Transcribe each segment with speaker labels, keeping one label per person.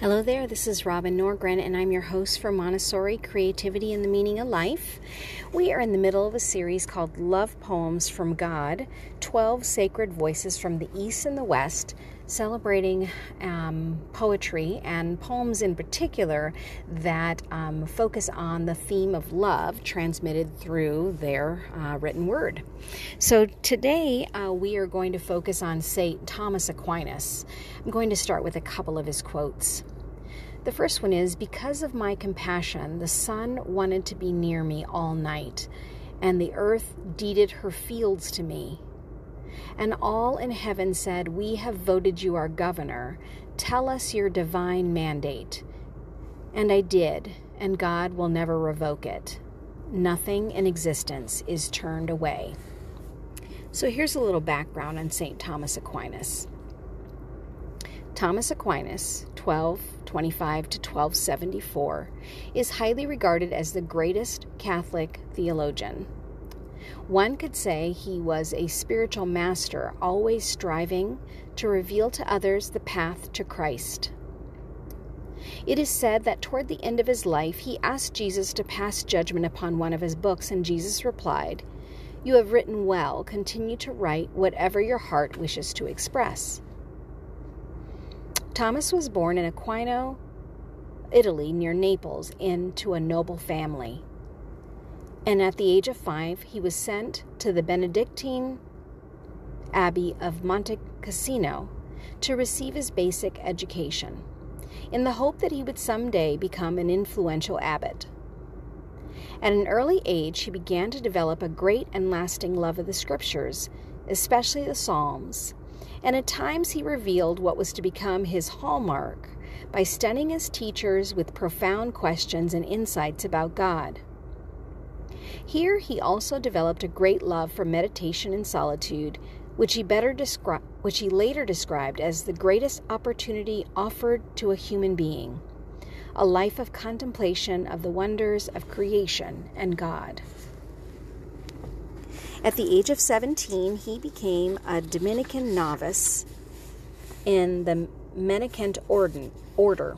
Speaker 1: Hello there, this is Robin Norgren, and I'm your host for Montessori Creativity and the Meaning of Life. We are in the middle of a series called Love Poems from God 12 Sacred Voices from the East and the West, celebrating um, poetry and poems in particular that um, focus on the theme of love transmitted through their uh, written word. So today uh, we are going to focus on St. Thomas Aquinas. I'm going to start with a couple of his quotes. The first one is Because of my compassion, the sun wanted to be near me all night, and the earth deeded her fields to me. And all in heaven said, We have voted you our governor. Tell us your divine mandate. And I did, and God will never revoke it. Nothing in existence is turned away. So here's a little background on St. Thomas Aquinas. Thomas Aquinas, 1225 to 1274, is highly regarded as the greatest Catholic theologian. One could say he was a spiritual master, always striving to reveal to others the path to Christ. It is said that toward the end of his life, he asked Jesus to pass judgment upon one of his books, and Jesus replied, You have written well. Continue to write whatever your heart wishes to express. Thomas was born in Aquino, Italy, near Naples, into a noble family. And at the age of five, he was sent to the Benedictine Abbey of Monte Cassino to receive his basic education, in the hope that he would someday become an influential abbot. At an early age, he began to develop a great and lasting love of the Scriptures, especially the Psalms, and at times he revealed what was to become his hallmark by stunning his teachers with profound questions and insights about God. Here he also developed a great love for meditation and solitude, which he better descri- which he later described as the greatest opportunity offered to a human being, a life of contemplation of the wonders of creation and God. At the age of 17, he became a Dominican novice in the Mendicant order.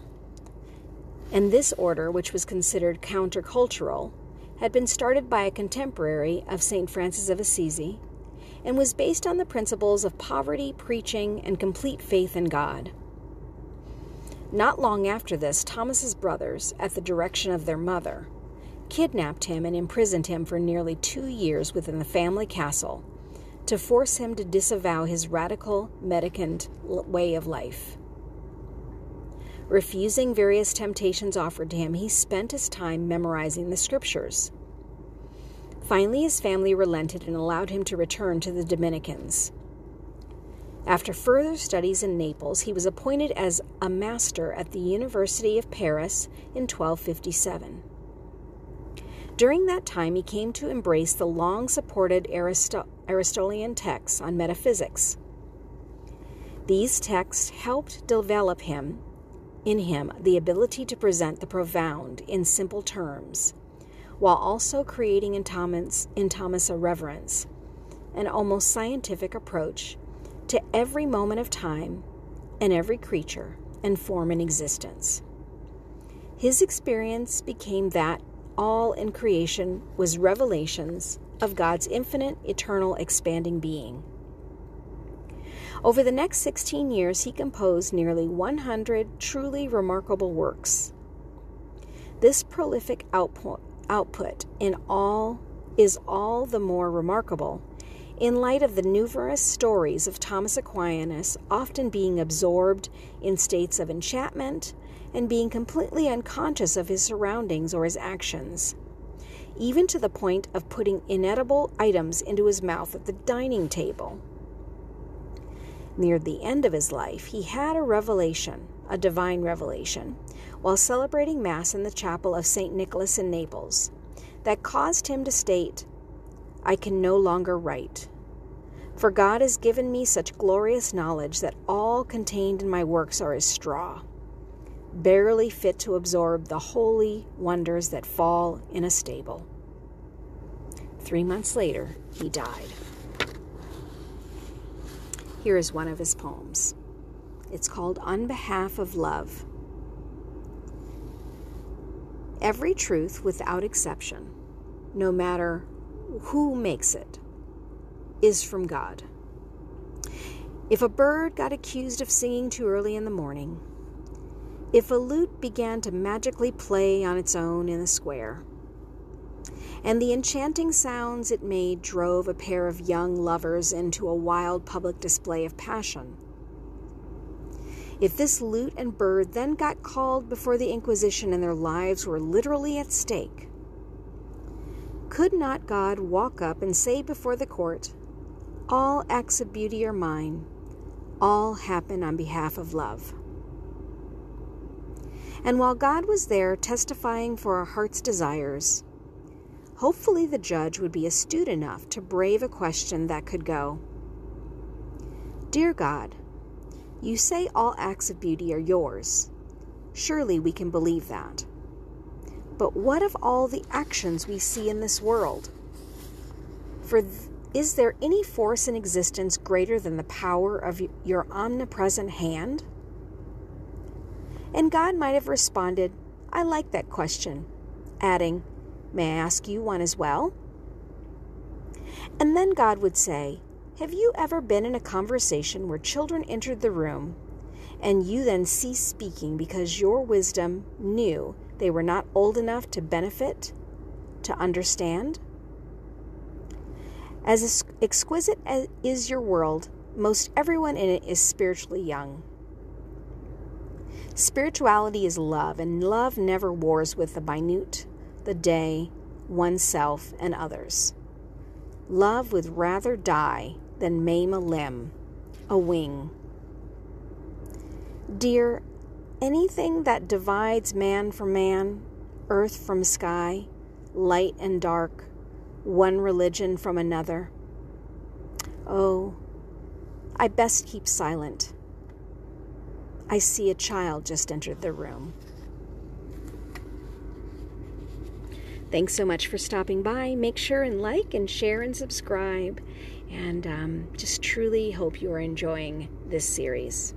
Speaker 1: And this order, which was considered countercultural, had been started by a contemporary of St. Francis of Assisi and was based on the principles of poverty, preaching, and complete faith in God. Not long after this, Thomas's brothers, at the direction of their mother, kidnapped him and imprisoned him for nearly two years within the family castle to force him to disavow his radical mendicant way of life. Refusing various temptations offered to him, he spent his time memorizing the scriptures. Finally, his family relented and allowed him to return to the Dominicans. After further studies in Naples, he was appointed as a master at the University of Paris in 1257. During that time, he came to embrace the long supported Aristotelian texts on metaphysics. These texts helped develop him in him the ability to present the profound in simple terms, while also creating in Thomas, in Thomas a reverence, an almost scientific approach to every moment of time and every creature and form in existence. His experience became that all in creation was revelations of God's infinite, eternal, expanding being. Over the next 16 years, he composed nearly 100 truly remarkable works. This prolific output, output in all is all the more remarkable in light of the numerous stories of Thomas Aquinas often being absorbed in states of enchantment and being completely unconscious of his surroundings or his actions, even to the point of putting inedible items into his mouth at the dining table. Near the end of his life, he had a revelation, a divine revelation, while celebrating Mass in the chapel of St. Nicholas in Naples, that caused him to state, I can no longer write. For God has given me such glorious knowledge that all contained in my works are as straw barely fit to absorb the holy wonders that fall in a stable. Three months later, he died. Here is one of his poems. It's called On Behalf of Love. Every truth, without exception, no matter who makes it, is from God. If a bird got accused of singing too early in the morning, if a lute began to magically play on its own in the square, and the enchanting sounds it made drove a pair of young lovers into a wild public display of passion. If this lute and bird then got called before the Inquisition and their lives were literally at stake, could not God walk up and say before the court, All acts of beauty are mine, all happen on behalf of love? And while God was there testifying for our heart's desires, Hopefully, the judge would be astute enough to brave a question that could go Dear God, you say all acts of beauty are yours. Surely we can believe that. But what of all the actions we see in this world? For th- is there any force in existence greater than the power of your omnipresent hand? And God might have responded, I like that question, adding, May I ask you one as well? And then God would say, Have you ever been in a conversation where children entered the room and you then ceased speaking because your wisdom knew they were not old enough to benefit, to understand? As exquisite as is your world, most everyone in it is spiritually young. Spirituality is love, and love never wars with the minute, the day, oneself, and others. Love would rather die than maim a limb, a wing. Dear, anything that divides man from man, earth from sky, light and dark, one religion from another, oh, I best keep silent. I see a child just entered the room. Thanks so much for stopping by. Make sure and like and share and subscribe. And um, just truly hope you are enjoying this series.